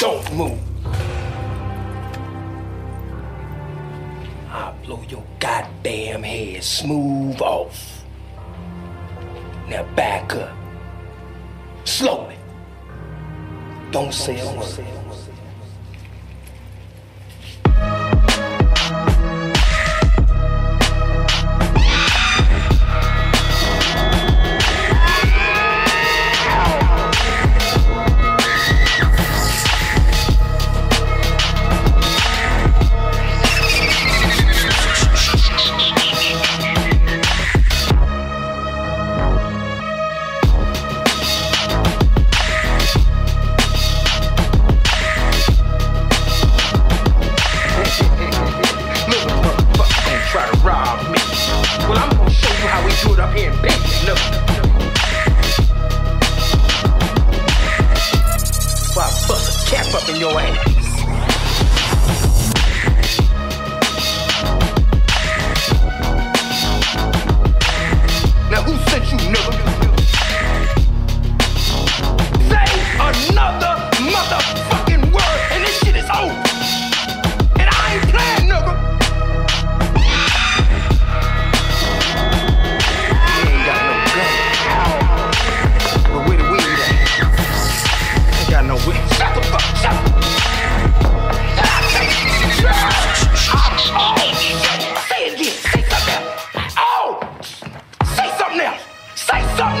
don't move. I'll blow your goddamn head smooth off. Now back up. Slowly. Don't say a word. in your way.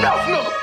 No! nigga.